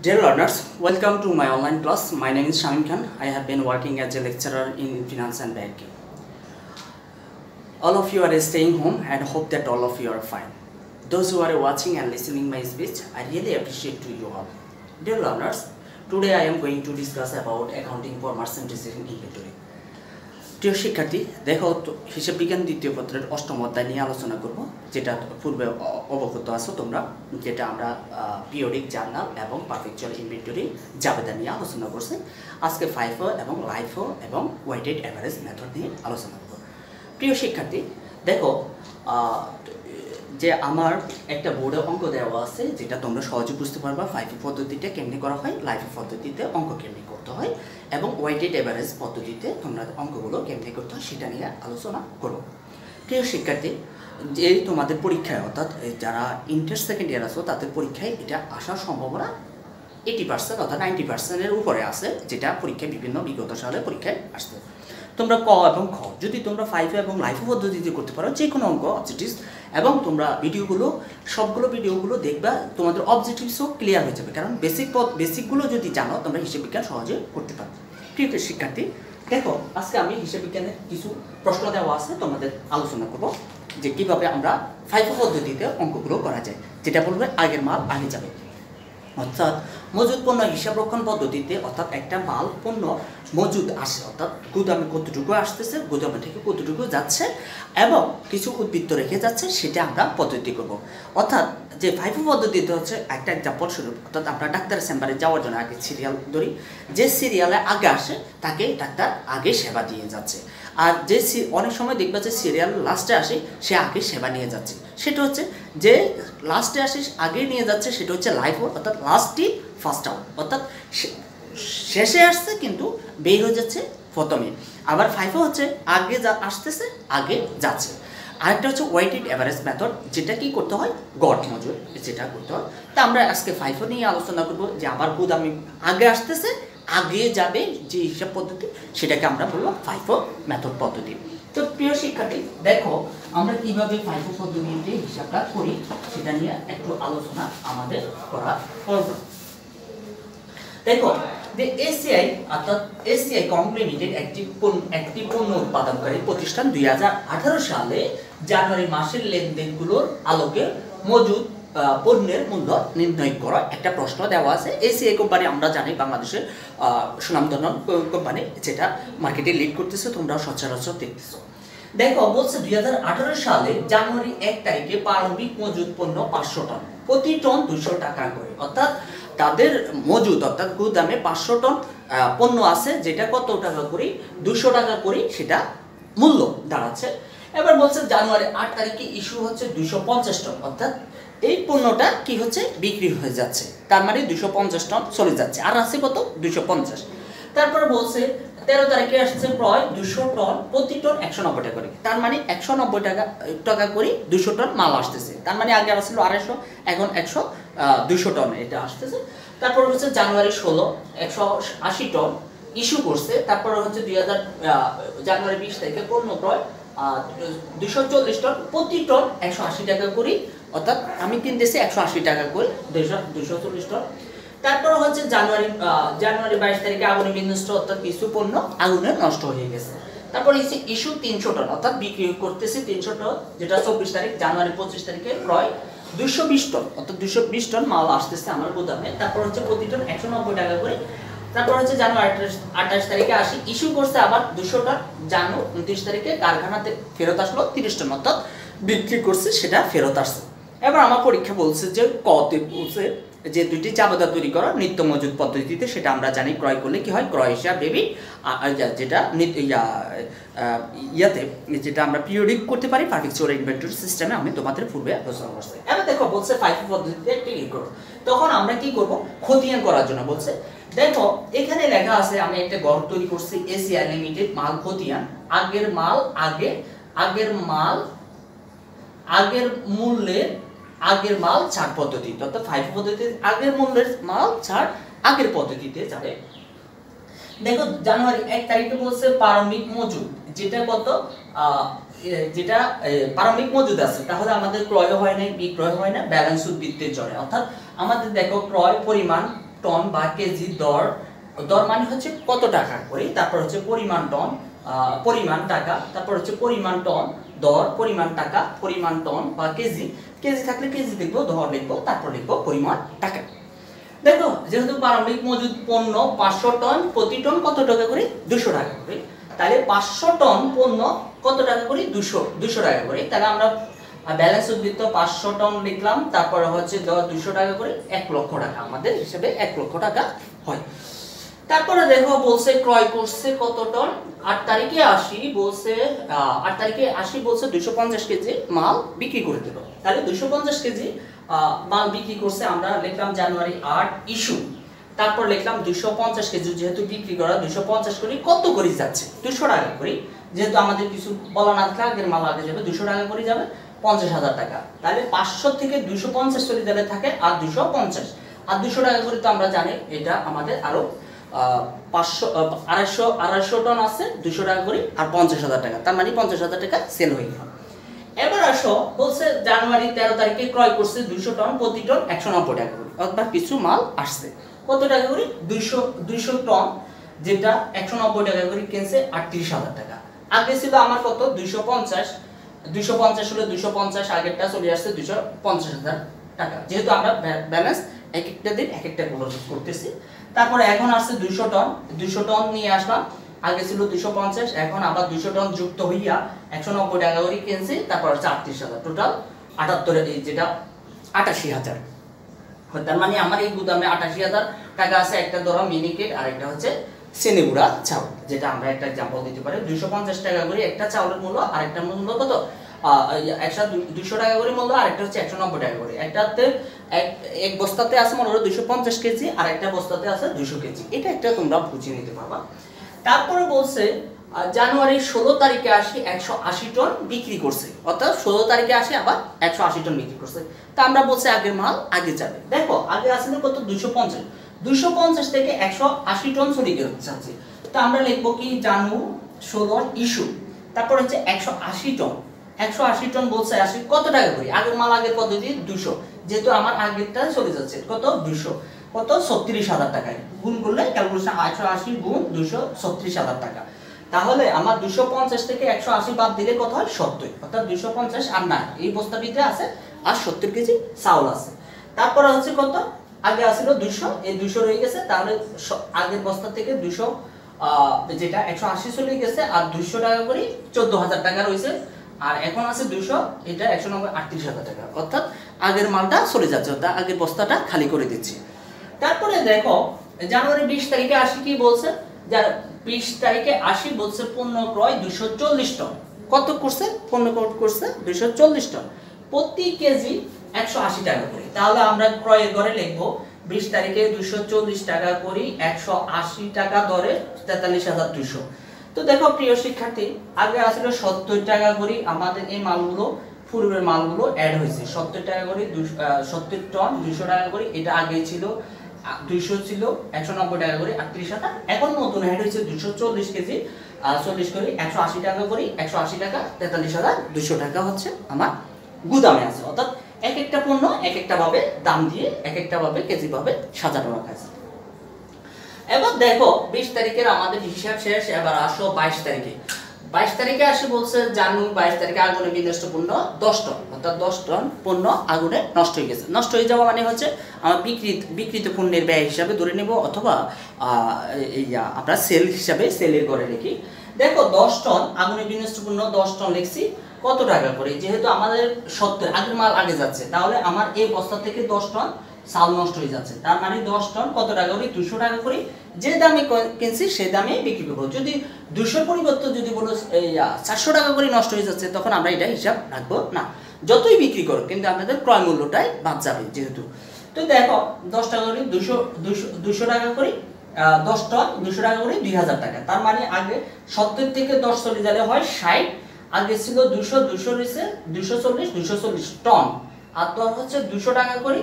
Dear learners, welcome to my online class. My name is Shamim Khan. I have been working as a lecturer in finance and banking. All of you are staying home and hope that all of you are fine. Those who are watching and listening my speech, I really appreciate to you all. Dear learners, today I am going to discuss about accounting for merchandise and inventory. প্রিয় শিক্ষার্থী, দেখো হিসাব বিজ্ঞান দ্বিতীয় পত্রের অষ্টম অধ্যায় নিয়ে আলোচনা করব, যেটা পূর্বে অবগত আছো তোমরা, যেটা আমরা পিরিয়ডিক জার্নাল এবং পারফেকচুয়াল ইনভেন্টরি জাবেদা নিয়ে আলোচনা করছি। আজকে ফাইফো এবং লাইফো এবং ওয়েটেড অ্যাভারেজ মেথড নিয়ে আলোচনা করব। প্রিয় শিক্ষার্থী, দেখো যে আমার একটা বোর্ডে অঙ্ক দেওয়া আছে, যেটা তোমরা সহজে বুঝতে পারবা ফাইভ পদ্ধতিটা কেমনি করা হয় লাইফ পদ্ধতিতে অঙ্ক কেমনি করতে হয়। এবং ওয়াইটেড অ্যাভারেজ পদ্ধতিতে তোমরা অঙ্কগুলো কেমনি করতে হয় সেটা নিয়ে আলোচনা করো প্রিয় শিক্ষার্থী যে তোমাদের পরীক্ষায়, অর্থাৎ যারা ইন্টার সেকেন্ড ইয়ার আছো, তাদের পরীক্ষায় এটা আসার সম্ভাবনা এইটি পার্সেন্ট অর্থাৎ নাইনটি পার্সেন্টের উপরে আছে, যেটা পরীক্ষায় বিভিন্ন বিগত সালে পরীক্ষায় আসছে। তোমরা ক এবং খ, যদি তোমরা ফাইভ এবং লাইফ পদ্ধতিতে করতে পারো যে কোনো অঙ্ক অবজেক্টিভস এবং তোমরা ভিডিওগুলো সবগুলো ভিডিওগুলো দেখবা, তোমাদের অবজেক্টিভসও ক্লিয়ার হয়ে যাবে। কারণ বেসিক পদ বেসিকগুলো যদি জানো, তোমরা হিসেব বিজ্ঞান সহজে করতে পারো। প্রিয় শিক্ষার্থী, দেখো, আজকে আমি হিসেব বিজ্ঞানের কিছু প্রশ্ন দেওয়া আছে, তোমাদের আলোচনা করব যে কীভাবে আমরা ফাইভ পদ্ধতিতে অঙ্কগুলো করা যায়, যেটা বলবে আগের মাল আগে যাবে। অর্থাৎ মজুদ পণ্য হিসাব রক্ষণ পদ্ধতিতে, অর্থাৎ একটা মাল পণ্য মজুদ আসে অর্থাৎ গুদামে কতটুকু আসতেছে, গুদামে থেকে কতটুকু যাচ্ছে এবং কিছু উদ্বৃত্ত রেখে যাচ্ছে, সেটা আমরা পদ্ধতি করব। অর্থাৎ যে ফাইফো পদ্ধতিতে হচ্ছে একটা এক্সাম্পল স্বরূপ, অর্থাৎ আমরা ডাক্তারের চেম্বারে যাওয়ার জন্য আগে সিরিয়াল ধরি। যে সিরিয়ালে আগে আসে, তাকে ডাক্তার আগে সেবা দিয়ে যাচ্ছে। আর যে অনেক সময় দেখবা যে সিরিয়াল লাস্টে আসে, সে আগে সেবা নিয়ে যাচ্ছে। সেটা হচ্ছে যে লাস্টে আসে, আগে নিয়ে যাচ্ছে, সেটা হচ্ছে লাইফ অর্থাৎ লাস্টই ফার্স্ট আউট অর্থাৎ শেষে আসছে কিন্তু বের হয়ে যাচ্ছে প্রথমে। আবার ফাইভও হচ্ছে, আগে যা আসতেছে, আগে যাচ্ছে। আরেকটা হচ্ছে ওয়েটেড অ্যাভারেজ মেথড যেটা কি করতে হয়? গড মজুর, যেটা করতে হয়। তা আমরা আজকে ফাইভও নিয়ে আলোচনা করব যে আমার গুদামি আগে আসতেছে, আগে যাবে যে হিসাব পদ্ধতি, সেটাকে আমরা বলব ফাইফো মেথড পদ্ধতি। তো প্রিয় শিক্ষার্থী, দেখো আমরা কীভাবে ফাইফো পদ্ধতিতে হিসাবটা করি, সেটা নিয়ে একটু আলোচনা আমাদের করা প্রয়োজন। দেখো, যে এসিআই অর্থাৎ এসিআই কোম্পানি লিমিটেড একটি একটি পণ্য উৎপাদনকারী প্রতিষ্ঠান দুই সালে জানুয়ারি মাসের লেনদেনগুলোর আলোকে মজুদ পণ্যের মূল্য নির্ণয় করা একটা প্রশ্ন দেওয়া আছে। এসিআই কোম্পানি, আমরা জানি বাংলাদেশের সুনামধন্য কোম্পানি, যেটা মার্কেটে লিড করতেছে, তোমরাও সচরাচর দেখতেছো। দেখো, বলছে দুই হাজার আঠারো সালে জানুয়ারি এক তারিখে প্রারম্ভিক মজুদ পণ্য পাঁচশো টন, প্রতি টন দুশো টাকা করে। অর্থাৎ তাদের মজুদ, অর্থাৎ গুদামে পাঁচশো টন পণ্য আছে, যেটা কত টাকা করি? দুশো টাকা করি, সেটা মূল্য দাঁড়াচ্ছে। এবার বলছে জানুয়ারি আট তারিখে ইস্যু হচ্ছে দুশো পঞ্চাশ টন, অর্থাৎ এই পণ্যটা কি হচ্ছে? বিক্রি হয়ে যাচ্ছে। তার মানে দুশো পঞ্চাশ টন চলে যাচ্ছে। আর আছে কত? দুশো পঞ্চাশ। তারপরে বলছে তেরো তারিখে আসছে প্রায় দুশো টন, প্রতি টন একশো নব্বই টাকা করে। তার মানে একশো নব্বই টাকা টাকা করে, দুশো টন মাল আসতেছে। তার মানে আগে আসছিল আড়াইশো, এখন একশো দুশো টন এটা আসতেছে। তারপর হচ্ছে জানুয়ারি ষোলো, একশো আশি টন ইস্যু করছে। তারপর হচ্ছে দুই হাজার জানুয়ারি বিশ তারিখে পণ্য ক্রয় দুশো চল্লিশ টন, প্রতি টন একশো আশি টাকা করি। অর্থাৎ আমি কিনতেছি একশো আশি টাকা করে দুশো দুশো চল্লিশ টন। তারপর হচ্ছে জানুয়ারি জানুয়ারি বাইশ তারিখে আগুনে বিনষ্ট অর্থাৎ কিছু পণ্য আগুনে নষ্ট হয়ে গেছে। তারপর হচ্ছে ইস্যু তিনশো টন, অর্থাৎ বিক্রি করতেছি তিনশো টন, যেটা চব্বিশ তারিখ, জানুয়ারি পঁচিশ তারিখে ক্রয় দুশো বিশ টন, অর্থাৎ দুশো বিশ টন মাল আসতেছে আমার গোদামে। তারপর হচ্ছে প্রতি টন একশো নব্বই টাকা করে। তারপর হচ্ছে জানুয়ারি আঠাশ তারিখে আসি। ইস্যু করছে আবার দুশো টন। জানু উনত্রিশ তারিখে কারখানাতে ফেরত আসলো তিরিশ টন, অর্থাৎ বিক্রি করছে, সেটা ফেরত আসছে। এবার আমার পরীক্ষা বলছে যে কতে বলছে? যে দুইটি চাবাদা তৈরি করা নিত্য মজুদ পদ্ধতিতে সেটা আমরা জানি, ক্রয় করলে কি হয়? ক্রয় হিসাব ডেবিট যেটা ইয়া ইয়াতে যেটা আমরা পিরিয়ডিক করতে পারি পারফেকচুয়াল ইনভেন্টরি সিস্টেমে আমি তোমাদের পূর্বে আলোচনা করছি। এবার দেখো, বলছে ফাইভ পদ্ধতিতে টিল করো তখন আমরা কি করব? খতিয়ান করার জন্য বলছে, দেখো, এখানে লেখা আছে, আমি একটা গড় তৈরি করছি এসিআই লিমিটেড মাল খতিয়ান। আগের মাল আগে, আগের মাল, আগের মূল্যের আগের মাল ছাড় পদ্ধতি অর্থাৎ ফাইভ পদ্ধতিতে আগের মূল্যের মাল ছাড় আগের পদ্ধতিতে যাবে। দেখো, জানুয়ারি এক তারিখে বলছে প্রারম্ভিক মজুদ, যেটা কত? যেটা প্রারম্ভিক মজুদ আছে। তাহলে আমাদের ক্রয় হয় না বিক্রয় হয় না ব্যালেন্স উদ্বৃত্তের জন্য অর্থাৎ আমাদের দেখো, ক্রয় পরিমাণ টন বা কেজি দর দর মানে হচ্ছে কত টাকা করে, তারপর হচ্ছে পরিমাণ টন পরিমাণ টাকা, তারপর হচ্ছে পরিমাণ টন দর, পরিমাণ টাকা, পরিমাণ টন বা কেজি। কেজি থাকলে কেজি লিখব, দর লিখব, তারপর লিখব পরিমাণ টাকা। দেখো, যেহেতু প্রারম্ভিক মজুদ পণ্য পাঁচশো টন, প্রতি টন কত টাকা করে? দুশো টাকা করে। তাহলে পাঁচশো টন পণ্য কত টাকা করে? দুশো দুশো টাকা করে। তাহলে আমরা ব্যালেন্স উদ্বৃত্ত পাঁচশো টন লিখলাম, তারপরে হচ্ছে দুশো টাকা করে, এক লক্ষ টাকা। আমাদের হিসেবে এক লক্ষ টাকা হয়। তারপরে দেখো বলছে ক্রয় করছে কত টন? আট তারিখে আসি বলছে আট তারিখে আসি বলছে দুইশো পঞ্চাশ কেজি মাল বিক্রি করে দিল তাহলে দুইশো পঞ্চাশ কেজি মাল বিক্রি করছে আমরা লিখলাম জানুয়ারি আট ইস্যু। তারপর লিখলাম দুইশো পঞ্চাশ কেজি যেহেতু বিক্রি করা দুইশো পঞ্চাশ করে কত করে যাচ্ছে? দুশো টাকা করে। যেহেতু আমাদের কিছু বলা না থাকলে আগের মাল আগে যাবে দুশো টাকা করে যাবে পঞ্চাশ হাজার টাকা। তাহলে পাঁচশো থেকে দুইশো পঞ্চাশ চলে গেলে থাকে আর দুশো পঞ্চাশ। আর দুশো টাকা করে তো আমরা জানি এটা আমাদের আরও আহ, পাঁচশো আড়াইশো আড়াইশো টন আছে দুশো টাকা করে, আর পঞ্চাশ হাজার টাকা। তার মানে পঞ্চাশ হাজার টাকা সেল হয়ে গেল। এবার আসো, বলছে জানুয়ারি তেরো তারিখে ক্রয় করছে দুইশো টন, প্রতি টন একশো নব্বই টাকা করে। অর্থাৎ কিছু মাল আসছে। কত টাকা করে? দুইশো দুইশো টন, যেটা একশো নব্বই টাকা করে কিনছে আটত্রিশ হাজার টাকা। আগে ছিল আমার কত? দুইশো পঞ্চাশ। দুইশো পঞ্চাশ হলে দুইশো পঞ্চাশ, আগেরটা চলে আসছে দুইশো পঞ্চাশ হাজার টাকা। যেহেতু আমরা ব্যালেন্স এক একটা দিন এক একটা করতেছি। তারপরে এখন আসছে দুইশো টন দুইশো টন নিয়ে আসলাম। আগে ছিল দুইশো পঞ্চাশ, এখন আবার দুইশো টন যুক্ত হইয়া একশো নব্বই টাকা করে কিনছি, তারপর হচ্ছে আটত্রিশ হাজার। টোটাল আটাত্তর যেটা আটাশি হাজার। তার মানে আমার এই গুদামে আটাশি হাজার টাকা আছে, একটা ধরো মিনিকেট আর একটা হচ্ছে সেনেগুড়া চাউল, যেটা আমরা একটা এক্সাম্পল দিতে পারি। দুইশো পঞ্চাশ টাকা করে একটা চাউলের মূল্য, আর একটা মূল্য কত? একশো দুইশো টাকা করে মূল্য, আর একটা হচ্ছে একশো নব্বই টাকা করে। একটাতে এক বস্তাতে আছে মনে হলো দুইশো পঞ্চাশ কেজি আর একটা বস্তাতে আছে দুইশো কেজি। এটা একটা তোমরা বুঝে নিতে পারবা। তারপরে বলছে আহ, জানুয়ারির ষোলো তারিখে আসি একশো আশি টন বিক্রি করছে। অর্থাৎ ষোলো তারিখে আসি আবার একশো আশি টন বিক্রি করছে। তা আমরা বলছি আগের মাল আগে যাবে। দেখো আগে আসলে কত? দুইশো পঞ্চাশ। দুইশো পঞ্চাশ থেকে একশো আশি টন চলে যাচ্ছে। তো আমরা লিখব কি? জানু ষোলোর ইস্যু তারপর হচ্ছে একশো আশি টন। একশো আশি টন বলছে আসি কত টাকা করি? আগের মাল আগের পদ্ধতি দুশো যেহেতু আমার আগেরটা চলে যাচ্ছে, কত? দুশো কত? ছত্রিশ হাজার টাকায়। গুণ করলে ক্যালকুলেশন একশো আশি গুণ দুশো ছত্রিশ হাজার টাকা। তাহলে আমার দুশো পঞ্চাশ থেকে একশো আশি বাদ দিলে কত হয়? সত্তর। অর্থাৎ দুশো পঞ্চাশ আর না, এই বস্তাটিতে আছে আর সত্তর কেজি চাউল আছে। তারপরে হচ্ছে কত? আগে আসলো দুশো এই দুশো রয়ে গেছে। তাহলে আগের বস্তা থেকে দুশো যেটা একশো আশি চলে গেছে, আর দুশো টাকা করে চোদ্দ হাজার টাকা রয়েছে। আর এখন আছে দুশো এটা একশো নব্বই, আটত্রিশ হাজার টাকা। অর্থাৎ আগের মালটা চলে যাচ্ছে, অর্থাৎ আগের বস্তাটা খালি করে দিচ্ছি। তারপরে দেখো, জানুয়ারি বিশ তারিখে আসি কি বলছে? বিশ তারিখে আসি বলছে পণ্য ক্রয় দুশো চল্লিশ টন। কত করছে? পণ্য ক্রয় করছে দুশো চল্লিশ টন। প্রতি কেজি একশো আশি টাকা করে। তাহলে আমরা ক্রয়ের ঘরে লিখব, বিশ তারিখে দুশো চল্লিশ টাকা করি, একশো আশি টাকা দরে তেতাল্লিশ হাজার দুশো তো দেখো, প্রিয় শিক্ষার্থী, আগে আসলে সত্তর টাকা করি আমাদের এই মালগুলো, পূর্বের মালগুলো অ্যাড হয়েছে। সত্তর টাকা করে সত্তর টন দুশো টাকা করে, এটা আগে ছিল দুইশো ছিল, একশো নব্বই টাকা করে, আটত্রিশ হাজার। এখন নতুন অ্যাড হয়েছে দুশো চল্লিশ কেজি চল্লিশ করে, একশো আশি টাকা করি, একশো আশি টাকা, তেতাল্লিশ হাজার দুশো টাকা হচ্ছে আমার গুদামে আছে। অর্থাৎ এক একটা পণ্য এক একটা ভাবে দাম দিয়ে, এক একটা ভাবে কেজি ভাবে সাজানো রাখা আছে। এবার দেখো, বিশ তারিখের আমাদের হিসাব শেষ, এবার আসো বাইশ তারিখে। বাইশ তারিখে আসে বলছে জানু বাইশ তারিখে আগুনে বিনষ্ট পণ্য, দশ টন। অর্থাৎ দশ টন পণ্য আগুনে নষ্ট হয়ে গেছে। নষ্ট হয়ে যাওয়া মানে হচ্ছে আমার বিকৃত বিকৃত পণ্যের ব্যয় হিসাবে ধরে নেব অথবা আমরা সেল হিসাবে সেলের ঘরে লিখি। দেখো, দশ টন, আগুনে বিনষ্ট পণ্য, দশ টন লিখছি, কত টাকা করে? যেহেতু আমাদের সত্তর, আগের মাল আগে যাচ্ছে। তাহলে আমার এই বস্তা থেকে দশ টন চাল নষ্ট হয়ে যাচ্ছে। তার মানে দশ টন, কত টাকা করে? দুশো টাকা করে। যে দামে কিনছি, সে দামে বিক্রি করব। যদি দুশোর পরিবর্তে যদি বলো চারশো টাকা করে নষ্ট হয়ে যাচ্ছে, তখন আমরা এটা হিসাব রাখব না। যতই বিক্রি করো, কিন্তু আপনাদের ক্রয় মূল্যটাই বাদ যাবে যেহেতু। তো দেখো, দশ টাকা করে, দুশো দুশো টাকা করে দশ টন, দুশো টাকা করে, দুই হাজার টাকা। তার মানে আগে সত্তর থেকে দশ চল্লিশ গেলে হয় ষাট, আগে ছিল দুশো দুশো রয়েছে, দুশো চল্লিশ দুশো চল্লিশ টন। আর দর হচ্ছে দুশো টাকা করে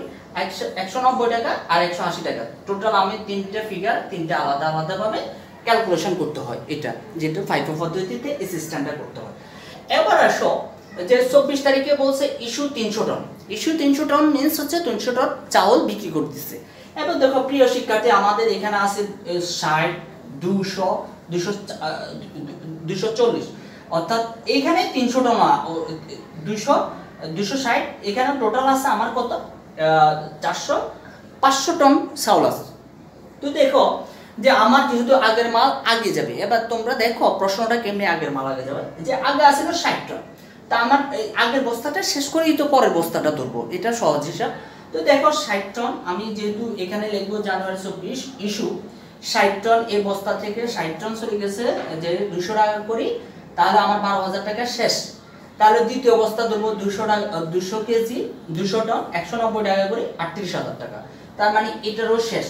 একশো নব্বই টাকা আর একশো আশি টাকা। টোটাল আমি তিনটে ফিগার তিনটে আলাদা আলাদাভাবে ক্যালকুলেশন করতে হয় এটা, যেটা ফাইভ পদ্ধতিতে এই সিস্টেমটা করতে হয়। এবার আসো, যে চব্বিশ তারিখে বলছে ইস্যু তিনশো টন ইস্যু তিনশো টন মিনস হচ্ছে তিনশো টন চাউল বিক্রি করতেছে। এবার দেখো, প্রিয় শিক্ষার্থী, আমাদের এখানে আছে ষাট, দুশো দুশো দুশো চল্লিশ। অর্থাৎ এইখানে তিনশো টন দুশো দুশো ষাট, এখানে টোটাল আছে আমার কত? চারশো পাঁচশো টন চাউল আছে। তো দেখো যে আমার যেহেতু আগের মাল আগে যাবে, এবার তোমরা দেখো প্রশ্নটা কেমনি আগের মাল আগে যাবে। যে আগে আসলে ষাট টন, তা আমার এই আগের বস্তাটা শেষ করেই তো পরের বস্তাটা ধরবো, এটা সহজ হিসাব। তো দেখো ষাট টন, আমি যেহেতু এখানে লিখব জানুয়ারি চব্বিশ ইস্যু, ষাট টন এই বস্তা থেকে ষাট টন চলে গেছে, যে দুশো টাকা করি, তাহলে আমার বারো হাজার টাকা শেষ। তাহলে দ্বিতীয় অবস্থা ধরবো দুশো টাকা দুশো কেজি, দুশো টন, একশো নব্বই টাকা করে আটত্রিশ হাজার টাকা। তার মানে এটারও শেষ।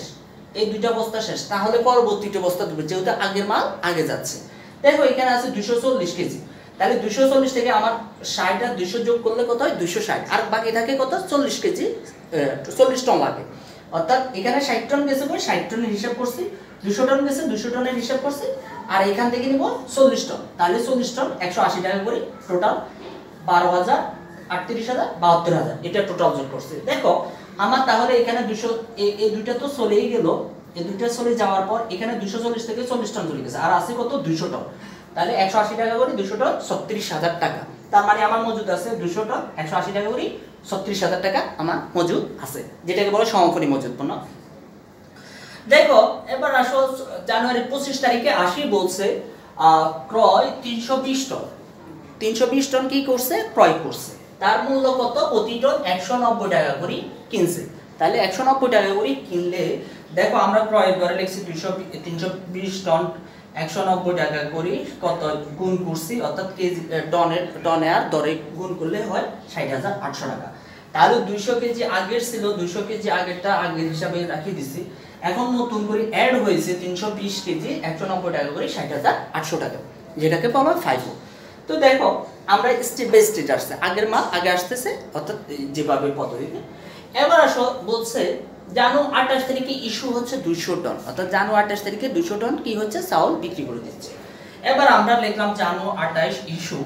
এই দুইটা বস্তা শেষ। তাহলে পরবর্তীটা বস্তা দেবো যেহেতু আগের মাল আগে যাচ্ছে। দেখো, এখানে আছে দুশো চল্লিশ কেজি। তাহলে দুশো চল্লিশ থেকে আমার ষাট আর দুশো যোগ করলে কত হয়? দুশো ষাট। আর বাকি থাকে কত? চল্লিশ কেজি চল্লিশ টন লাগে। অর্থাৎ এখানে ষাট টন গেছে বই ষাট টনের হিসাব করছি। দুশো টন গেছে, দুশো টনের হিসাব করছি। আর এখান থেকে নিব চল্লিশ টন। তাহলে চল্লিশ টন, একশো আশি টাকা করে টোটাল বারো হাজার, আটত্রিশ হাজার, বাহাত্তর হাজার। এটা টোটাল যোগ করছে। দেখো, আমার তাহলে এখানে দুশো এই দুইটা তো চলেই গেল। এই দুইটা চলে যাওয়ার পর এখানে দুশো চল্লিশ থেকে চল্লিশ টন চলে গেছে। আর আছে কত? দুইশো টন তাহলে একশো আশি টাকা করে দুশো টন ছত্রিশ হাজার টাকা। তার মানে আমার মজুদ আছে দুশো টন একশো আশি টাকা করে, ছত্রিশ হাজার টাকা আমার মজুদ আছে। যেটাকে বলে সমাপনী মজুদ দেখো, এবার আসো জানুয়ারি পঁচিশ তারিখে আসি বলছে ক্রয় তিনশো বিশ টন তিনশো বিশ টন কি করছে? ক্রয় করছে। তার মূল্য কত? প্রতি টন একশো নব্বই টাকা করে কিনছে। তাহলে একশো নব্বই টাকা করে কিনলে, দেখো আমরা ক্রয় দরে লিখছি দুইশো তিনশো বিশ টন একশো নব্বই টাকা করে কত গুণ করছি, অর্থাৎ কেজি টনের, টনে আর দরে গুণ করলে হয় ষাট হাজার আটশো টাকা। তাহলে দুইশো কেজি আগের ছিল, দুইশো কেজি আগেরটা আগের হিসাবে রাখি দিছি। এখন নতুন করে অ্যাড হয়েছে তিনশো বিশ কেজি একশো নব্বই টাকা করে ষাট হাজার আটশো টাকা, যেটাকে বলা হয় ফাইভ তো দেখো, আমরা স্টেপ বাই স্টেপ আসছে। আগের মাল আগে আসতেছে, অর্থাৎ যেভাবে পদ্ধতিতে। এবার আসো, বলছে জানু আঠাশ তারিখে ইস্যু হচ্ছে দুইশো টন। অর্থাৎ জানু আঠাশ তারিখে দুইশো টন কি হচ্ছে? চাউল বিক্রি করে দিচ্ছে। এবার আমরা লিখলাম জানু আঠাশ ইস্যু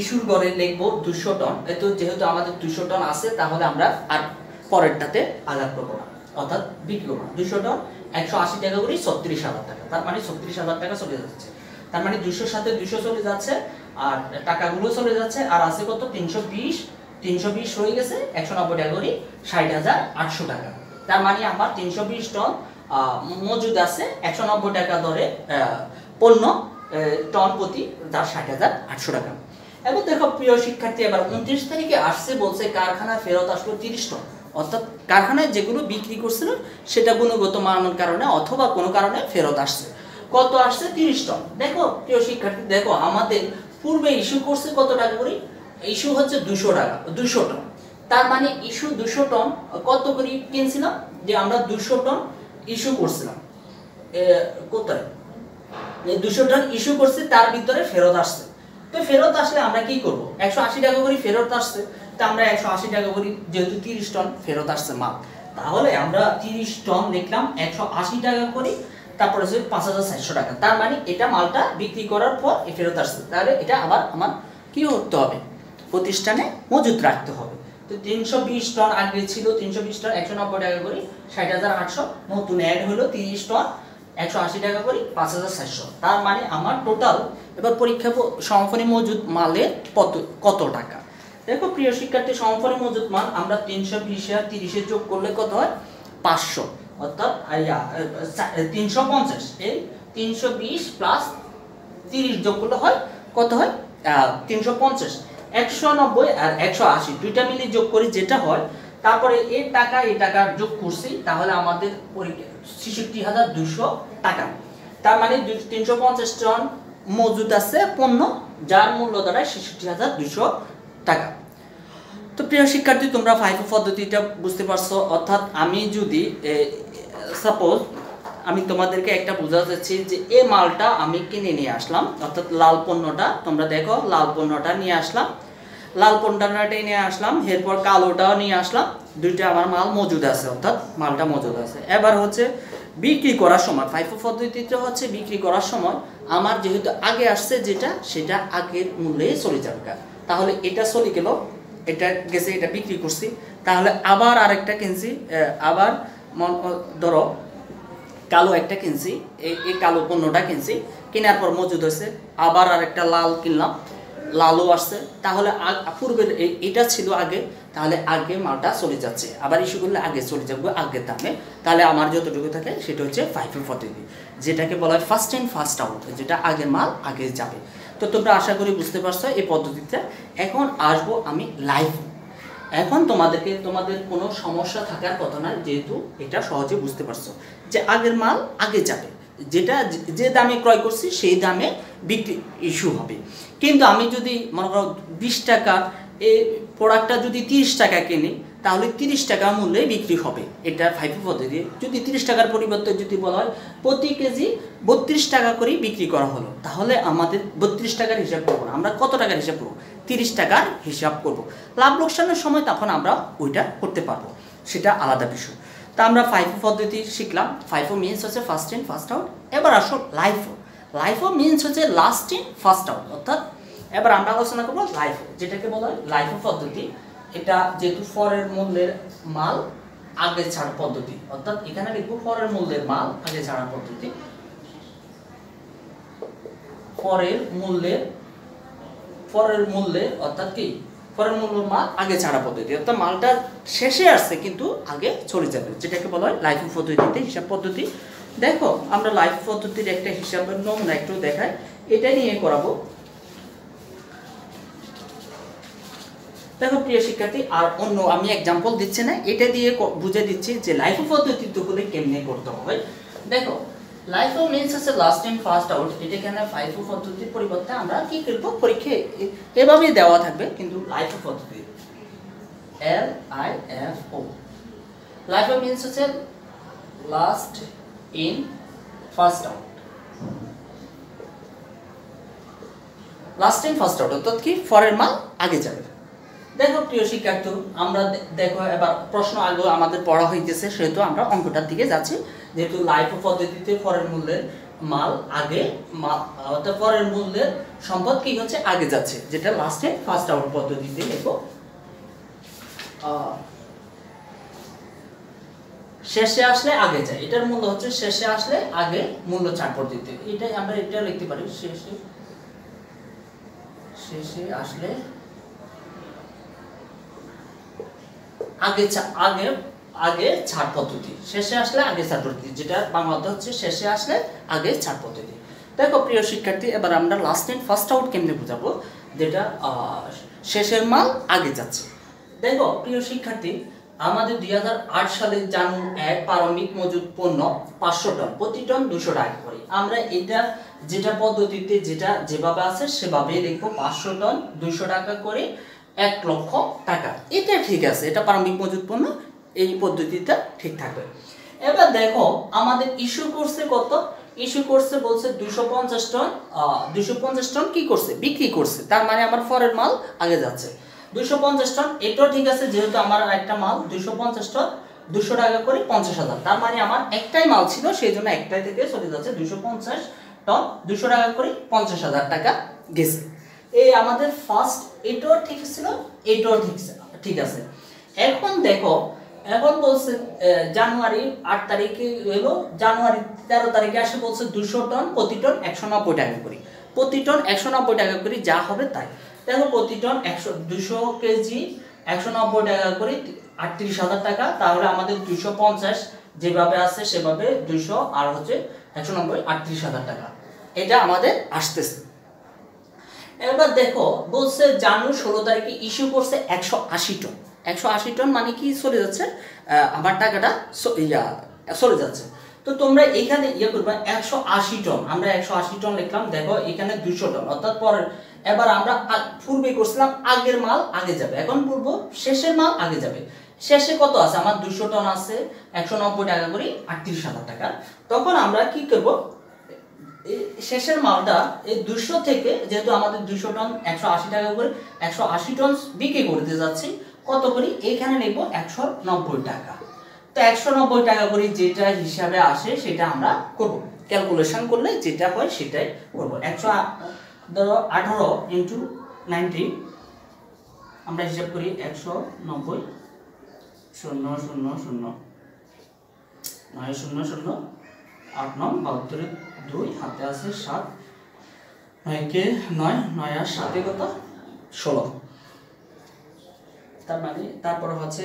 ইস্যুর গড়ে লিখব দুশো টন। এতো যেহেতু আমাদের দুশো টন আছে, তাহলে আমরা আর পরেরটাতে আঘাত করব না। অর্থাৎ বিক্রি করব না। দুশো টন, একশো আশি টাকা করে ছত্রিশ হাজার টাকা। তার মানে ছত্রিশ হাজার টাকা চলে যাচ্ছে। তার মানে দুশোর সাথে দুশো চলে যাচ্ছে। আর টাকাগুলো চলে যাচ্ছে, আর আছে কত? তিনশো বিশ। তিনশো বিশ হয়ে গেছে, একশো নব্বই টাকা করে ষাট হাজার আটশো টাকা। তার মানে আমার তিনশো বিশ টন মজুদ আছে, একশো নব্বই টাকা দরে পণ্য টন প্রতি যার ষাট হাজার আটশো টাকা। এবং দেখো, প্রিয় শিক্ষার্থী, এবার উনত্রিশ তারিখে আসছে বলছে কারখানা ফেরত আসলো তিরিশ টন। অর্থাৎ কারখানায় যেগুলো বিক্রি করছিল, সেটা গুণগত মানের কারণে অথবা কোনো কারণে ফেরত আসছে। কত আসছে? তিরিশ টন। দেখো, প্রিয় শিক্ষার্থী, দেখো, আমাদের পূর্বে ইস্যু করছে কত টাকা করে? ইস্যু হচ্ছে দুশো টাকা, দুশো টন তার মানে ইস্যু দুশো টন কত করে কিনছিলাম? যে আমরা দুশো টন ইস্যু করছিলাম। কোথায়? দুশো টন ইস্যু করছে, তার ভিতরে ফেরত আসছে। তো ফেরত আসলে আমরা কি করব? একশো আশি টাকা করে ফেরত আসছে, তা আমরা একশো আশি টাকা করি যেহেতু তিরিশ টন ফেরত আসছে মাল। তাহলে আমরা তিরিশ টন দেখলাম, একশো আশি টাকা করি তারপরে হচ্ছে পাঁচ হাজার চারশো টাকা। তার মানে এটা মালটা বিক্রি করার পর ফেরত আসছে। তাহলে এটা আবার আমার কি করতে হবে? প্রতিষ্ঠানে মজুত রাখতে হবে। তো তিনশো বিশ টন আগে ছিল তিনশো বিশ টন, একশো নব্বই টাকা করি। ষাট হাজার আটশো, নতুন অ্যাড হলো তিরিশ টন, একশো আশি টাকা করি, পাঁচ হাজার চারশো। তার মানে আমার টোটাল এবার পরীক্ষা সমফনী মজুদ মালের কত কত টাকা? দেখো প্রিয় শিক্ষার্থী সমফনী মজুদ মাল আমরা তিনশো বিশ আর তিরিশে যোগ করলে কত হয়? পাঁচশো। অর্থাৎ তিনশো পঞ্চাশ। এই তিনশো বিশ প্লাস তিরিশ যোগ করলে হয়, কত হয়? তিনশো পঞ্চাশ। একশো নব্বই আর একশো আশি, দুইটা যোগ করি যেটা হয়, তারপরে টাকা যোগ করছি, তাহলে আমাদের হাজার দুশো টাকা। তার মানে তিনশো পঞ্চাশ টন মজুদ আছে পণ্য, যার মূল্য দাঁড়ায় ছেষট্টি হাজার দুশো টাকা। তো প্রিয় শিক্ষার্থী, তোমরা ফাইভ পদ্ধতিটা বুঝতে পারছ। অর্থাৎ আমি যদি সাপোজ আমি তোমাদেরকে একটা বোঝা যাচ্ছি যে এই মালটা আমি কিনে নিয়ে আসলাম, অর্থাৎ লাল পণ্যটা, তোমরা দেখো, লাল পণ্যটা নিয়ে আসলাম। লাল পণ্যটাই নিয়ে আসলাম, এরপর কালোটাও নিয়ে আসলাম। দুইটা আমার মাল মজুদ আছে, অর্থাৎ মালটা মজুদ আছে। এবার হচ্ছে বিক্রি করার সময় ফাইফো পদ্ধতিতে হচ্ছে বিক্রি করার সময় আমার যেহেতু আগে আসছে যেটা, সেটা আগের মূল্যে চলে যাবে তাহলে এটা চলে গেল, এটা গেছে, এটা বিক্রি করছি। তাহলে আবার আরেকটা কিনছি আবার ধরো, কালো একটা কিনছি, এই এই কালো পণ্যটা কিনছি, কেনার পর মজুদ হয়েছে, আবার আর একটা লাল কিনলাম, লালও আসছে, তাহলে পূর্বের এটা ছিল আগে, তাহলে আগে মালটা চলে যাচ্ছে, আবার ইস্যু করলে আগে চলে যাবে, আগের দামে, তাহলে আমার যতটুকু থাকে, সেটা হচ্ছে ফাইভ এ পদ্ধতি যেটাকে বলা হয় ফার্স্ট ইন ফার্স্ট আউট যেটা আগের মাল, আগে যাবে, তো তোমরা আশা করি বুঝতে পারছ এই পদ্ধতিতে, এখন আসব আমি লাইভ এখন তোমাদেরকে, তোমাদের কোনো সমস্যা থাকার কথা না, যেহেতু এটা সহজে বুঝতে পারছ যে আগের মাল আগে যাবে। যেটা, যে- দামে ক্রয় করছি, সেই দামে বিক্রি ইস্যু হবে। কিন্তু আমি যদি মনে করো বিশ টাকা, এই প্রোডাক্টটা যদি তিরিশ টাকা কিনি, তাহলে তিরিশ টাকা মূল্যে বিক্রি হবে। এটা ফাইভ পদ্ধতি। যদি তিরিশ টাকার পরিবর্তে যদি বলা হয়, প্রতি কেজি বত্রিশ টাকা করে বিক্রি করা হলো, তাহলে আমাদের বত্রিশ টাকার হিসাব করব আমরা কত টাকার হিসাব করব? তিরিশ টাকার হিসাব করব। লাভ লোকসানের সময় তখন আমরা ওইটা করতে পারব। সেটা আলাদা বিষয়। তা আমরা ফাইভ পদ্ধতি শিখলাম। ফাইভও মিনস হচ্ছে ফার্স্ট ইন ফার্স্ট আউট এবার আসো লাইফও লাইফও মিনস হচ্ছে লাস্ট ইন ফার্স্ট আউট অর্থাৎ এবার আমরা আলোচনা করব লাইফ যেটাকে বলা হয় লাইফ পদ্ধতি। এটা যেহেতু ফরের মূল্যের মাল, আগে ছাড় পদ্ধতি। অর্থাৎ এখানে লিখব ফরের মূল্যের মাল, আগে ছাড়া পদ্ধতি। ফরের মূল্যের ফরের মূল্যে, অর্থাৎ কি? ফরের মূল্য মাল আগে ছাড়া পদ্ধতি। অর্থাৎ মালটা শেষে আসছে কিন্তু আগে চলে যাবে, যেটাকে বলা হয় লাইফ পদ্ধতিতে হিসাব পদ্ধতি। দেখো, আমরা লাইফ পদ্ধতির একটা হিসাবের নমুনা একটু দেখাই। এটা নিয়ে করাবো। দেখো, প্রিয় শিক্ষার্থী, আর অন্য আমি এক্সাম্পল দিচ্ছি না, এটা দিয়ে বুঝে দিচ্ছি যে লাইফ পদ্ধতিতে হলে কেমনে করতে হবে। দেখো লাইফ ও মিনস হচ্ছে লাস্ট ইন ফার্স্ট আউট এটা এখানে ফাইভ পদ্ধতির পরিবর্তে আমরা কি করব? পরীক্ষা এভাবেই দেওয়া থাকবে, কিন্তু লাইফ পদ্ধতি। L I F O LIFO means হচ্ছে last in first out last in first out অর্থাৎ কি? ফরের মাল আগে যাবে। দেখো প্রিয় শিক্ষার্থী, আমরা দেখো এবার প্রশ্ন আগে আমাদের পড়া হইতেছে, সেহেতু আমরা অঙ্কটার দিকে যাচ্ছি। যেহেতু লাইফ পদ্ধতিতে ফরের মূল্যের মাল আগে অর্থাৎ ফরের মূল্যের সম্পদ কি হচ্ছে? আগে যাচ্ছে, যেটা লাস্টে ফার্স্ট আউট পদ্ধতিতে দেখো। শেষে আসলে আগে যায়, এটার মূল্য হচ্ছে শেষে আসলে আগে মূল্য ছাড় পদ্ধতি এটাই আমরা এটা লিখতে পারি, শেষে শেষে আসলে আগে আগে আগে ছাড় পদ্ধতি। শেষে আসলে আগে ছাড় পদ্ধতি, যেটা বাংলাতে হচ্ছে শেষে আসলে আগে ছাড় পদ্ধতি। দেখো, প্রিয় শিক্ষার্থী, এবার আমরা লাস্ট ইন ফার্স্ট আউট কেমনে বোঝাবো? যেটা শেষের মাল আগে যাচ্ছে। দেখো, প্রিয় শিক্ষার্থী, আমাদের দুই হাজার আট সালে জানু এক প্রারম্ভিক মজুদ পণ্য পাঁচশো টন, প্রতি টন দুশো টাকা করে। আমরা এটা যেটা পদ্ধতিতে, যেটা যেভাবে আছে সেভাবেই লিখব পাঁচশো টন দুশো টাকা করে এক লক্ষ টাকা। এটা ঠিক আছে, এটা প্রারম্ভিক মজুদ পণ্য, এই পদ্ধতিটা ঠিক থাকবে। এবার দেখো, আমাদের ইস্যু করছে কত? ইস্যু করছে বলছে দুশো পঞ্চাশ টন দুশো পঞ্চাশ টন কি করছে? বিক্রি করছে। তার মানে আমার ফরের মাল আগে যাচ্ছে। দুশো পঞ্চাশ টন, এটাও ঠিক আছে, যেহেতু আমার একটা মাল, দুশো পঞ্চাশ টন, দুশো টাকা করে পঞ্চাশ হাজার। তার মানে আমার একটাই মাল ছিল, সেই জন্য একটাই থেকে চলে যাচ্ছে দুশো পঞ্চাশ টন, দুশো টাকা করে পঞ্চাশ হাজার টাকা গেছে। এই আমাদের ফার্স্ট এটাও ঠিক ছিল, এটাও ঠিক ঠিক আছে। এখন দেখো, এখন বলছে জানুয়ারি আট তারিখে এলো, জানুয়ারি তেরো তারিখে আসে বলছে দুশো টন প্রতি টন একশো নব্বই টাকা করে। প্রতি টন একশো নব্বই টাকা করে, যা হবে তাই। দেখো, প্রতি টন একশো, দুশো কেজি একশো নব্বই টাকা করে, আটত্রিশ হাজার টাকা। তাহলে আমাদের দুশো পঞ্চাশ যেভাবে আছে, সেভাবে দুশো আর হচ্ছে একশো নব্বই, আটত্রিশ হাজার টাকা। এটা আমাদের আসতেছে। এবার দেখো, বলছে জানুয়ারি ষোলো তারিখে ইস্যু করছে একশো আশি টন একশো আশি টন মানে কি চলে যাচ্ছে? আমার টাকাটা চলে যাচ্ছে। তো তোমরা এখানে ইয়ে করবে, একশো আশি টন আমরা একশো আশি টন লিখলাম, দেখো এখানে দুশো টন অর্থাৎ পরের, এবার আমরা পূর্বে করছিলাম আগের মাল আগে যাবে। এখন পূর্ব, শেষের মাল আগে যাবে। শেষে কত আছে? আমার দুশো টন আছে, একশো নব্বই টাকা করে আটত্রিশ হাজার টাকা। তখন আমরা কি করব? শেষের মালটা এই দুশো থেকে যেহেতু আমাদের দুশো টন, একশো আশি টাকা করে, একশো আশি টন বিক্রি করতে যাচ্ছি। কত করি? এখানে নেব একশো নব্বই টাকা। তো একশো নব্বই টাকা করে যেটা হিসাবে আসে সেটা আমরা করব। ক্যালকুলেশন করলে যেটা হয় সেটাই করব। একশো ধরো আঠারো ইন্টু আমরা হিসাব করি একশো নব্বই, শূন্য শূন্য শূন্য, নয়, শূন্য শূন্য, আট, নয়, বাহাত্তরে দুই, হাতে আছে সাত। নয়কে নয় নয় আর সাতে কত? ষোলো। তার মানে তারপর হচ্ছে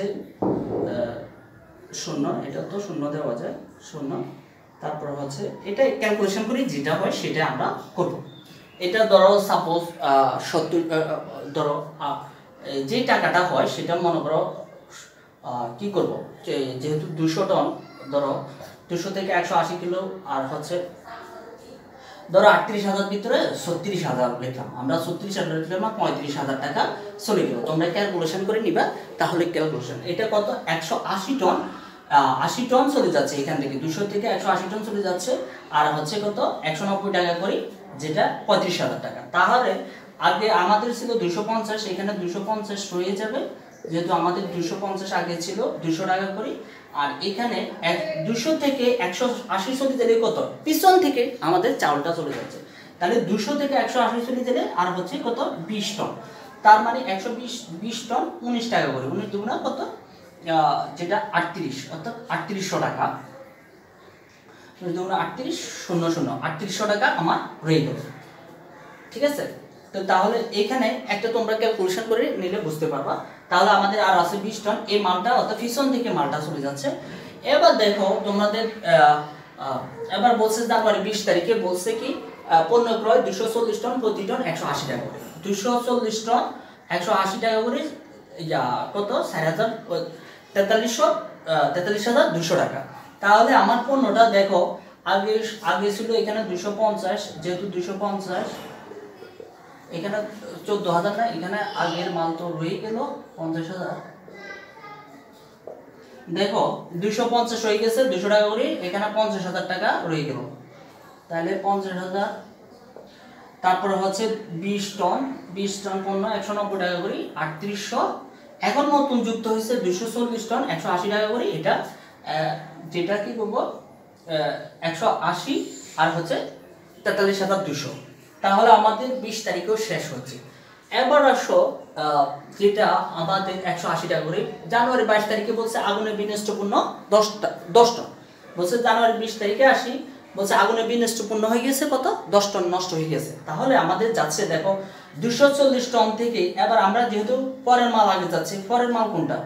শূন্য, এটা তো শূন্য দেওয়া যায়, শূন্য। তারপর হচ্ছে, এটা ক্যালকুলেশন করি যেটা হয় সেটা আমরা করব। এটা ধরো সাপোজ সত্তর ধরো যে টাকাটা হয় সেটা মনে করো কি করব? যেহেতু দুশো টন, ধরো, দুশো থেকে একশো আশি কিলো আর হচ্ছে ধরো আটত্রিশ হাজার ভিতরে ছত্রিশ হাজার লিখলাম। আমরা ছত্রিশ হাজার লিখলাম পঁয়ত্রিশ হাজার টাকা চলে গেল। তোমরা ক্যালকুলেশন করে নিবা, তাহলে ক্যালকুলেশন এটা কত? একশো আশি টন আশি টন চলে যাচ্ছে এখান থেকে। দুশো থেকে একশো আশি টন চলে যাচ্ছে। আর হচ্ছে কত? একশো নব্বই টাকা করি, যেটা পঁয়ত্রিশ হাজার টাকা। তাহলে আগে আমাদের ছিল দুশো পঞ্চাশ, এখানে দুশো পঞ্চাশ রয়ে যাবে। যেহেতু আমাদের দুশো পঞ্চাশ আগে ছিল, দুশো টাকা করি। আর এখানে এক, দুশো থেকে একশো আশি চলে দিলে কত? পিছন থেকে আমাদের চাউলটা চলে যাচ্ছে। তাহলে দুশো থেকে একশো আশি চলে দিলে আর হচ্ছে কত? বিশ টন। তার মানে একশো বিশ বিশ টন উনিশ টাকা করে। উনিশ দুগুণা কত? যেটা আটত্রিশ, অর্থাৎ আটত্রিশশো টাকা। আটত্রিশ, শূন্য শূন্য। আটত্রিশশো টাকা আমার রয়ে গেল। ঠিক আছে? তো তাহলে এখানে একটা তোমরা ক্যালকুলেশন করে নিলে বুঝতে পারবা। তাহলে আমাদের আর আছে বিশ টন। এই মালটা অর্থাৎ পিছন থেকে মালটা চলে যাচ্ছে। এবার দেখো তোমাদের এবার বলছে জানুয়ারি বিশ তারিখে বলছে কি পণ্য ক্রয় দুশো চল্লিশ টন প্রতি টন একশো আশি টাকা করে। দুশো চল্লিশ টন একশো আশি টাকা করে ইয়া, কত? চার হাজার তেতাল্লিশশো তেতাল্লিশ হাজার দুশো টাকা। তাহলে আমার পণ্যটা দেখো আগে আগে ছিল এখানে দুশো পঞ্চাশ যেহেতু দুশো পঞ্চাশ এখানে চোদ্দ হাজার না, এখানে আগের মাল তো রয়ে গেল পঞ্চাশ হাজার। দেখো দুইশো পঞ্চাশ হয়ে গেছে, দুশো টাকা করে, এখানে পঞ্চাশ হাজার টাকা রয়ে গেল। তাহলে পঞ্চাশ হাজার, তারপরে হচ্ছে বিশ টন বিশ টন পণ্য একশো নব্বই টাকা করে, আটত্রিশশো। এখন নতুন যুক্ত হয়েছে দুশো চল্লিশ টন, একশো আশি টাকা করে, এটা যেটা কি করব একশো আশি আর হচ্ছে তেতাল্লিশ হাজার দুশো। তাহলে আমাদের বিশ তারিখেও শেষ হচ্ছে। এবার আসো যেটা আমাদের একশো আশি টাকা করে। জানুয়ারি বাইশ তারিখে বলছে আগুনের বিনষ্ট পণ্য দশটা। দশ টন বলছে জানুয়ারি বিশ তারিখে আসি, বলছে আগুনে বিনষ্ট পণ্য হয়ে গেছে কত? দশ টন নষ্ট হয়ে গেছে। তাহলে আমাদের যাচ্ছে, দেখো দুশো চল্লিশ টন থেকে, এবার আমরা যেহেতু পরের মাল আগে যাচ্ছি, পরের মাল কোনটা?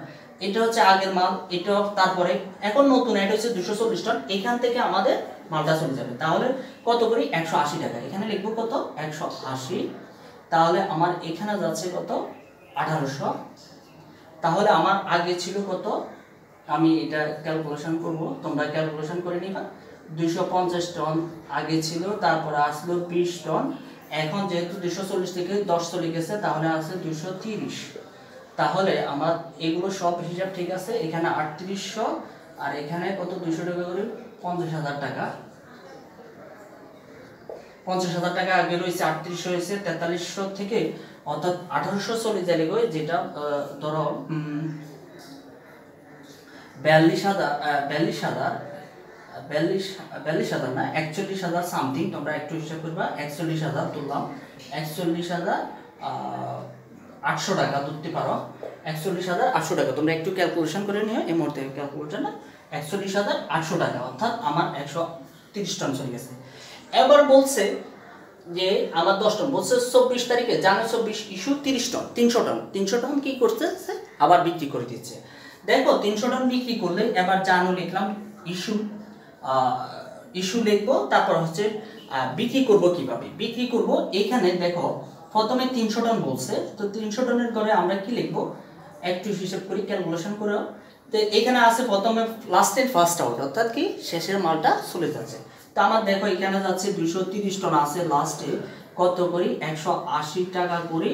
এটা হচ্ছে আগের মাল এটা তারপরে। এখন নতুন, এটা হচ্ছে দুশো চল্লিশ টন। এখান থেকে আমাদের মালটা চলে যাবে। তাহলে কত করি? একশো আশি টাকা। এখানে লিখব কত? একশো আশি। তাহলে আমার এখানে যাচ্ছে কত? আঠারোশো। তাহলে আমার আগে ছিল কত? আমি এটা ক্যালকুলেশন করব। তোমরা ক্যালকুলেশন করে নিবা। দুইশো পঞ্চাশ টন আগে ছিল, তারপরে আসলো বিশ টন। এখন যেহেতু দুশো চল্লিশ থেকে দশ চলে গেছে, তাহলে আছে দুশো তিরিশ। তাহলে আমার এগুলো সব হিসাব ঠিক আছে? এখানে আটত্রিশশো, আর এখানে কত? দুশো টাকা করে পঞ্চাশ হাজার টাকা। পঞ্চাশ হাজার টাকা আগে রয়েছে আটত্রিশশো হয়েছে, তেতাল্লিশশো থেকে অর্থাৎ আঠারোশো চলে গো, যেটা ধরো বিয়াল্লিশ হাজার বিয়াল্লিশ হাজার, বিয়াল্লিশ বিয়াল্লিশ হাজার না, একচল্লিশ হাজার সামথিং তোমরা একটু হিসাব করবা, একচল্লিশ হাজার তুললাম, একচল্লিশ হাজার আটশো টাকা ধরতে পারো, একচল্লিশ হাজার আটশো টাকা, তোমরা একটু ক্যালকুলেশন করে নিও, এই মুহূর্তে ক্যালকুলেটার না একচল্লিশ হাজার আটশো টাকা, অর্থাৎ আমার একশো তিরিশ টন চলে গেছে। এবার বলছে যে, আমার দশ টন, বলছে চব্বিশ তারিখে, জানুয়ারি চব্বিশ, ইস্যু তিরিশ টন, তিনশো টন। তিনশো টন কি করতেছে আবার বিক্রি করে দিচ্ছে। দেখো, তিনশো টন বিক্রি করলে এবার জানু লিখলাম, ইস্যু ইস্যু লিখব, তারপর হচ্ছে বিক্রি করব কীভাবে? বিক্রি করব, এখানে দেখো, প্রথমে তিনশো টন বলছে, তো তিনশো টনের করে আমরা কি লিখব? একটু হিসাব করি ক্যালকুলেশন করে তো এখানে আছে প্রথমে লাস্টের ফার্স্ট আউট অর্থাৎ কি শেষের মালটা চলে যাচ্ছে। তো আমার দেখো, এখানে যাচ্ছে দুইশো তিরিশ টন আছে লাস্টে কত করি? একশো আশি টাকা করি।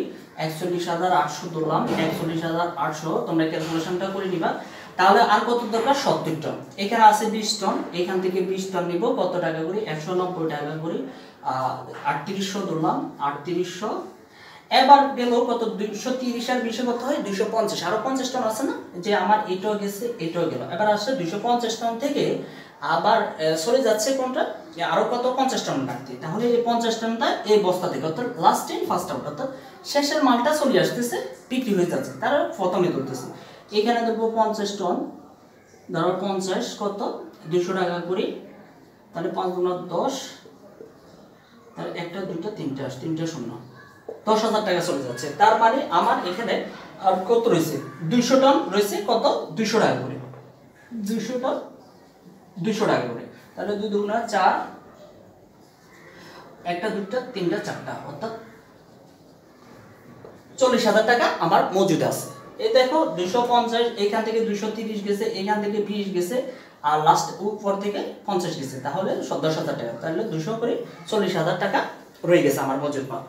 একচল্লিশ হাজার আটশো ধরলাম, একচল্লিশ হাজার আটশো। তোমরা ক্যালকুলেশনটা করে নিবা। তাহলে আর কত দরকার? সত্তর টন এখানে আছে বিশ টন এখান থেকে বিশ টন নিব। কত টাকা করি? একশো নব্বই টাকা করি। আটত্রিশশো ধরলাম, আটত্রিশশো এবার গেল কত? দুইশো তিরিশ আর বিশে কত হয়? দুইশো পঞ্চাশ। আরও পঞ্চাশ টন আছে না? যে আমার এটাও গেছে, এটাও গেল। এবার আসছে দুইশো পঞ্চাশ টন থেকে আবার সরে যাচ্ছে কোনটা? আরও কত? পঞ্চাশ টন রাখতে তাহলে এই পঞ্চাশ টনটা এই বস্তা থেকে, অর্থাৎ লাস্ট ইন ফার্স্ট আউট অর্থাৎ শেষের মালটা চলে আসতেছে, বিক্রি হয়ে যাচ্ছে। তারা প্রথমে ধরতেছে। এখানে দেখব পঞ্চাশ টন। ধরো পঞ্চাশ কত? দুশো টাকা করি। তাহলে পাঁচ গুণ দশ, তাহলে একটা, দুইটা, তিনটা তিনটা শূন্য। দশ হাজার টাকা চলে যাচ্ছে। তার মানে আমার এখানে আর কত রয়েছে? দুইশো টন রয়েছে কত? দুইশো টাকা করে। দুইশো টন? দুইশো টাকা করে। তাহলে দুই দুগুণা চার, একটা দুইটা, তিনটা, চারটা, অর্থাৎ চল্লিশ হাজার টাকা আমার মজুদ আছে। এই দেখো, দুইশো পঞ্চাশ, এখান থেকে দুইশো তিরিশ গেছে, এখান থেকে বিশ গেছে, আর লাস্ট উপর থেকে পঞ্চাশ গেছে। তাহলে দশ হাজার টাকা। তাহলে দুশো করে চল্লিশ হাজার টাকা রয়ে গেছে আমার মজুদ মাল।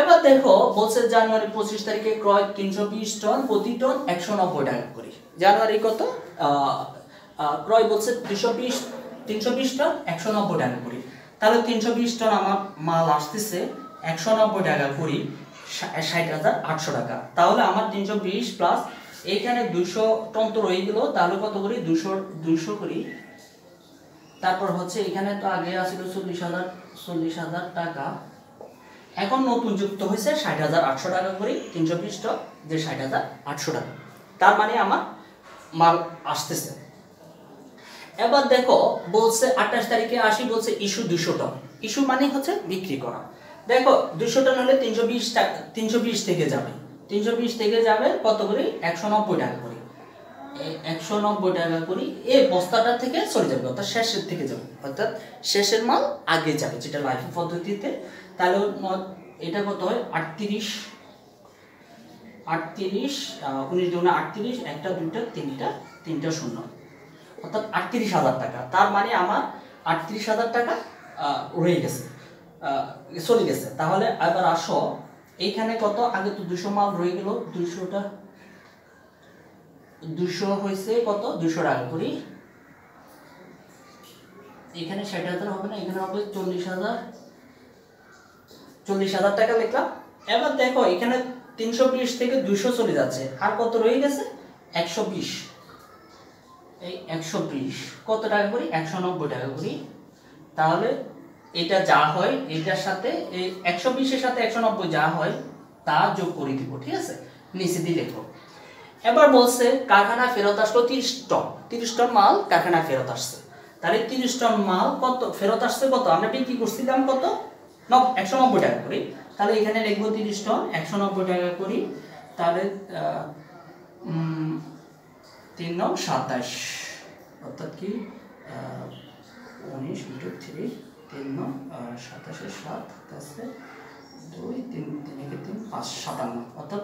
এবার দেখো, বলছে জানুয়ারি পঁচিশ তারিখে ক্রয় তিনশো বিশ টন প্রতি টন একশো নব্বই টাকা করে। জানুয়ারি কত? ক্রয় বলছে দুশো বিশ, তিনশো বিশ টন একশো নব্বই টাকা করে। তাহলে তিনশো বিশ টন আমার মাল আসতেছে একশো নব্বই টাকা করি ষাট হাজার আটশো টাকা। তাহলে আমার তিনশো বিশ প্লাস এইখানে দুশো টন তো রয়ে গেল, তাহলে কত করি? দুশো দুশো করি। তারপর হচ্ছে এখানে তো আগে আছিল চল্লিশ হাজার চল্লিশ হাজার টাকা। এখন নতুন যুক্ত হয়েছে ষাট হাজার আটশো টাকা করে তিনশো টন যে ষাট হাজার আটশো টাকা। তার মানে আমার মাল আসতেছে। এবার দেখো, বলছে আঠাশ তারিখে আসি, বলছে ইস্যু দুশো টন। ইস্যু মানে হচ্ছে বিক্রি করা। দেখো, দুশো টন হলে তিনশো বিশ টাকা, তিনশো বিশ থেকে যাবে। তিনশো বিশ থেকে যাবে কত করে? একশো নব্বই টাকা করে। একশো নব্বই টাকা করি এই বস্তাটা থেকে চলে যাবে, অর্থাৎ শেষের থেকে যাবে। অর্থাৎ শেষের মাল আগে যাবে, যেটা লাইফ পদ্ধতিতে তাহলে এটা কত হয়? আটত্রিশ। আটত্রিশ উনিশ দুগুণে আটত্রিশ, একটা, দুইটা, তিনটা তিনটা শূন্য। অর্থাৎ আটত্রিশ হাজার টাকা। তার মানে আমার আটত্রিশ হাজার টাকা রয়ে গেছে চলে গেছে। তাহলে এবার আসো, এইখানে কত? আগে তো দুশো মাল রয়ে গেল দুশোটা দুশো হয়েছে কত? দুশো টাকা করি। এখানে ষাট হাজার হবে না? এখানে হবে চল্লিশ হাজার। চল্লিশ হাজার টাকা লিখলাম। এবার দেখো, এখানে তিনশো বিশ থেকে দুশো চলে যাচ্ছে আর কত রয়ে গেছে? একশো বিশ। এই একশো বিশ। কত টাকা করি? একশো নব্বই টাকা করি। তাহলে এটা যা হয়, এটার সাথে এই একশো বিশের সাথে একশো নব্বই যা হয়, তা যোগ করে দিব, ঠিক আছে? নিচে দিয়ে লিখব এবার বলছে, কারখানা ফেরত আসলো তিরিশ টন। তিরিশ টন মাল কারখানা ফেরত আসছে। তাহলে তিরিশ টন মাল কত, ফেরত আসছে কত? আমরা বিক্রি করছিলাম কত? নব একশো নব্বই টাকা করি। তাহলে এখানে লিখব তিরিশ টন একশো নব্বই টাকা করি। তাহলে তিন নং সাতাশ। অর্থাৎ কি? উনিশ ইন্টু থ্রি তিন নং আহ, সাতাশের সাত আছে দুই তিন তিন একে তিন পাঁচ সাতান্ন। অর্থাৎ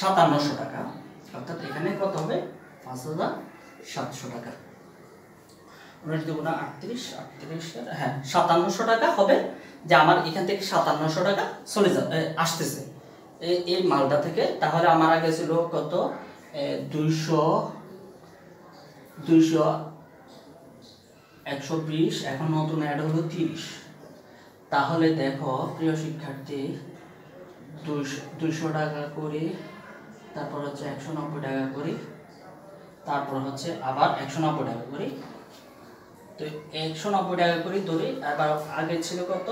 সাতান্নশো টাকা। অর্থাৎ এখানে কত হবে? পাঁচ হাজার সাতশো টাকা। উনিশ দুগুণা আটত্রিশ আটত্রিশ হ্যাঁ সাতান্নশো টাকা হবে, যে আমার এখান থেকে সাতান্নশো টাকা চলে যা আসতেছে। এই মালটা থেকে, তাহলে আমার আগে ছিল কত? দুইশো দুইশো একশো বিশ, এখন নতুন অ্যাড হলো তিরিশ। তাহলে দেখো, প্রিয় শিক্ষার্থী, দুইশো দুইশো টাকা করে, তারপর হচ্ছে একশো নব্বই টাকা করি, তারপর হচ্ছে আবার একশো নব্বই টাকা করি তো একশো নব্বই টাকা করি ধরি আবার আগে ছিল কত?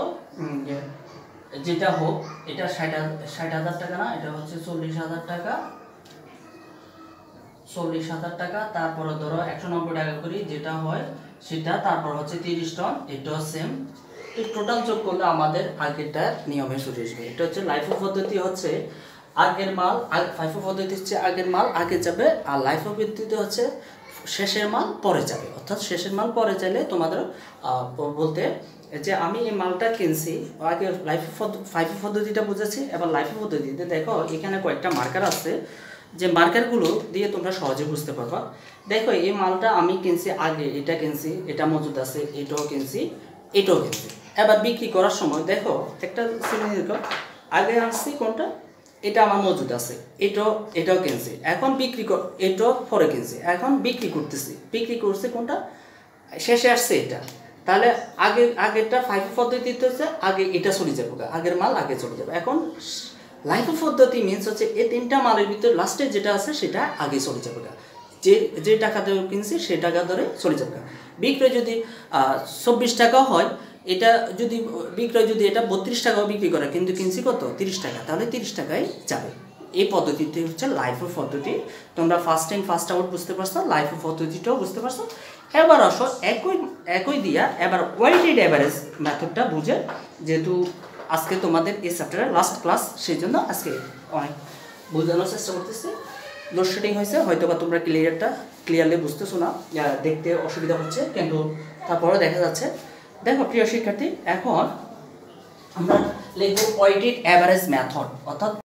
যেটা হোক এটা ষাট ষাট হাজার টাকা না এটা হচ্ছে চল্লিশ হাজার টাকা। চল্লিশ হাজার টাকা তারপরে ধরো একশো নব্বই টাকা করি যেটা হয় সেটা তারপর হচ্ছে তিরিশ টন এটাও সেম এই টোটাল যোগ করলে আমাদের আগেরটার নিয়মে চলে আসবে। এটা হচ্ছে লাইফ পদ্ধতি হচ্ছে আগের মাল ফাইফ পদ্ধতি হচ্ছে আগের মাল আগে যাবে আর লাইফ পদ্ধতিতে হচ্ছে শেষের মাল পরে যাবে। অর্থাৎ শেষের মাল পরে চাইলে তোমাদের বলতে যে আমি এই মালটা কিনছি, আগে লাইফ ফাইভ পদ্ধতিটা বুঝেছি, এবার লাইফ পদ্ধতিতে দেখো এখানে কয়েকটা মার্কার আছে, যে মার্কারগুলো দিয়ে তোমরা সহজে বুঝতে পারবা। দেখো এই মালটা আমি কিনছি আগে, এটা কিনছি, এটা মজুদ আছে, এটাও কিনছি এটাও কিনছি। এবার বিক্রি করার সময় দেখো, একটা দেখো, আগে আনছি কোনটা? এটা আমার মজুদ আছে। এটাও এটাও কিনছি। এখন বিক্রি কর, এটাও পরে কিনছি। এখন বিক্রি করতেছি। বিক্রি করছি কোনটা? শেষে আসছে এটা। তাহলে আগে, আগেরটা ফাইভ পদ্ধতিতে হচ্ছে, আগে এটা চলে যাবে আগের মাল আগে চলে যাবে। এখন লাইফ পদ্ধতি মিনস হচ্ছে এই তিনটা মালের ভিতরে লাস্টে যেটা আছে, সেটা আগে চলে যাবে যে যে টাকা ধরে কিনছি সেই টাকা ধরে চলে যাবে বিক্রয় যদি চব্বিশ টাকা হয় এটা যদি, বিক্রয় যদি এটা বত্রিশ টাকাও বিক্রি করে, কিন্তু কিনছি কত? তিরিশ টাকা। তাহলে তিরিশ টাকায় যাবে। এই পদ্ধতিতে হচ্ছে লাইফ পদ্ধতি তোমরা ফার্স্ট টাইম ফার্স্ট আউট বুঝতে পারছ লাইফ পদ্ধতিটাও বুঝতে পারছ। এবার আসো, একই একই দিয়া এবার ওয়াইটেড অ্যাভারেজ মেথডটা বুঝে। যেহেতু আজকে তোমাদের এই চ্যাপ্টারের লাস্ট ক্লাস সেই জন্য আজকে অনেক বোঝানোর চেষ্টা করতেছি। লোডশেডিং হয়েছে হয়তো বা তোমরা ক্লিয়ারটা ক্লিয়ারলি বুঝতেছো না। দেখতে অসুবিধা হচ্ছে, কিন্তু তারপরেও দেখা যাচ্ছে। দেখো প্রিয় শিক্ষার্থী এখন আমরা লিখব পয়েন্টেড অ্যাভারেজ মেথড অর্থাৎ